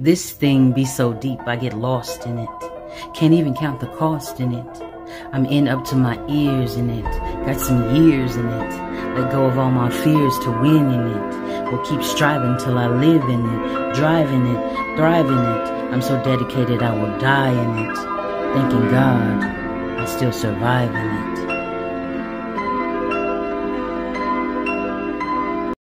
This thing be so deep I get lost in it. Can't even count the cost in it. I'm in up to my ears in it. Got some years in it. Let go of all my fears to win in it. Will keep striving till I live in it. Driving it, thriving it. I'm so dedicated I will die in it. Thanking God I still survive in it.